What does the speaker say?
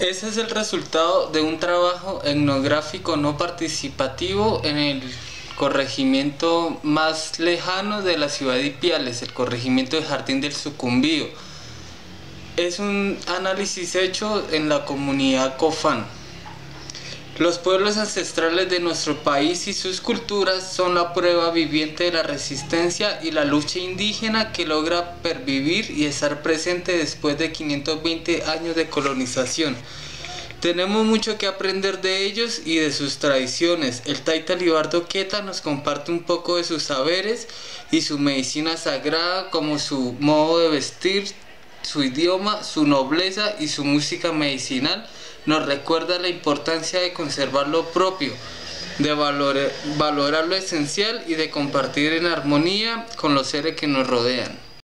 Ese es el resultado de un trabajo etnográfico no participativo en el corregimiento más lejano de la ciudad de Ipiales, el corregimiento de Jardín del Sucumbío. Es un análisis hecho en la comunidad Cofán. Los pueblos ancestrales de nuestro país y sus culturas son la prueba viviente de la resistencia y la lucha indígena que logra pervivir y estar presente después de 520 años de colonización. Tenemos mucho que aprender de ellos y de sus tradiciones. El Taita Libardo Queta nos comparte un poco de sus saberes y su medicina sagrada como su modo de vestir, su idioma, su nobleza y su música medicinal nos recuerda la importancia de conservar lo propio, de valorar lo esencial y de compartir en armonía con los seres que nos rodean.